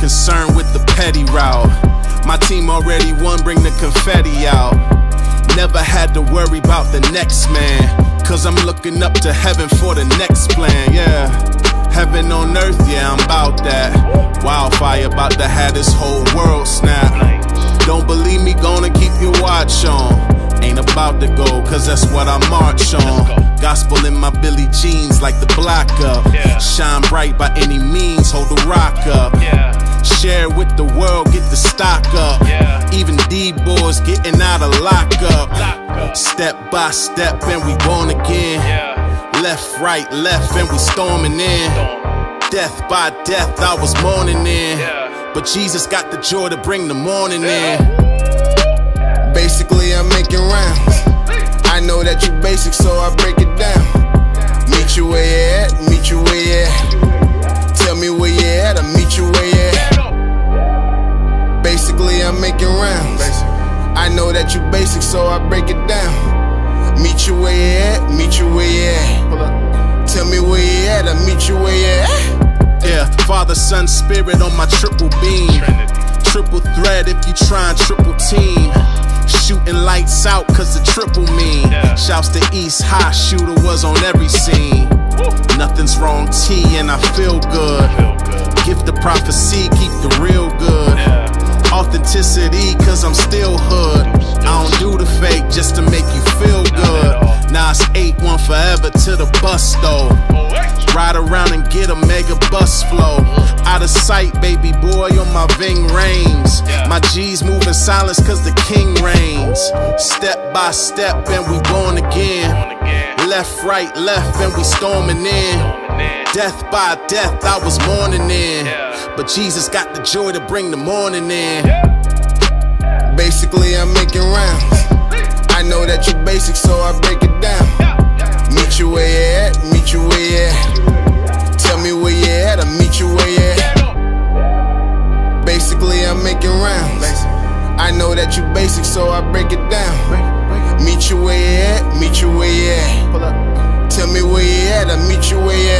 concerned with the petty route. My team already won, bring the confetti out. Never had to worry about the next man, cause I'm looking up to heaven for the next plan, yeah. Heaven on earth, yeah, I'm about that. Wildfire about to have this whole world snap. Don't believe me, gonna keep your watch on. Ain't about to go, cause that's what I march on. Gospel in my Billy jeans like the block up. Shine bright by any means, hold the rock up. Yeah. Share with the world, get the stock up. Yeah. Even D boys getting out of lockup. Lock. Step by step, and we born again. Yeah. Left, right, left, and we storming in. Death by death, I was mourning in. Yeah. But Jesus got the joy to bring the morning in. Basically, I'm making rounds. I know that you basic, so I break basic, so I break it down. Meet you where you at, meet you where you at. Tell me where you at, I meet you where you at. Yeah, Father, Son, Spirit on my triple beam. Triple threat if you try and triple team. Shooting lights out cause the triple mean. Yeah. Shouts to East High, shooter was on every scene. Nothing's wrong, T, and I feel good. Feel good. Gift the prophecy, keep the real good. Yeah. Authenticity, cause I'm still hood. Around get a mega bus flow. Out of sight, baby boy, on my Ving Rhames. My G's moving silence cause the king reigns. Step by step, and we born again. Left, right, left, and we storming in. Death by death, I was mourning in. But Jesus got the joy to bring the morning in. Basically, I'm making rounds. I know that you're basic, so I break basic, so I break it down. Meet you where you at, meet you where you at. Tell me where you at, I meet you where you at.